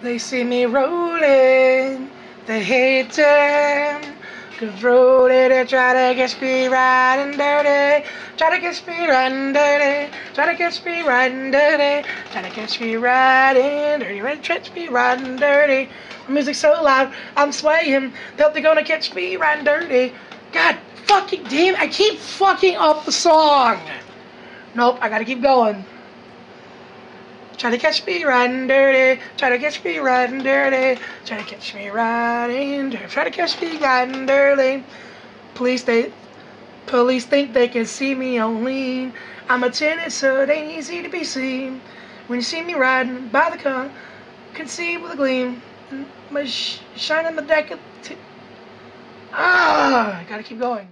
They see me rolling, they hate them. Rolling, they try to get me riding dirty. Try to get me riding dirty. Try to get me riding dirty. Try to get me riding dirty. Red catch me riding dirty. The music's so loud, I'm swaying. They're gonna catch me riding dirty. God fucking damn, I keep fucking up the song. Nope, I gotta keep going. Try to catch me riding dirty. Try to catch me riding dirty. Try to catch me riding dirty. Try to catch me riding dirty. Police they police think they can see me on lean. I'm a tenant, so it ain't easy to be seen. When you see me riding by the car, can see with a gleam. My sh- shining the deck. Ah, I gotta keep going.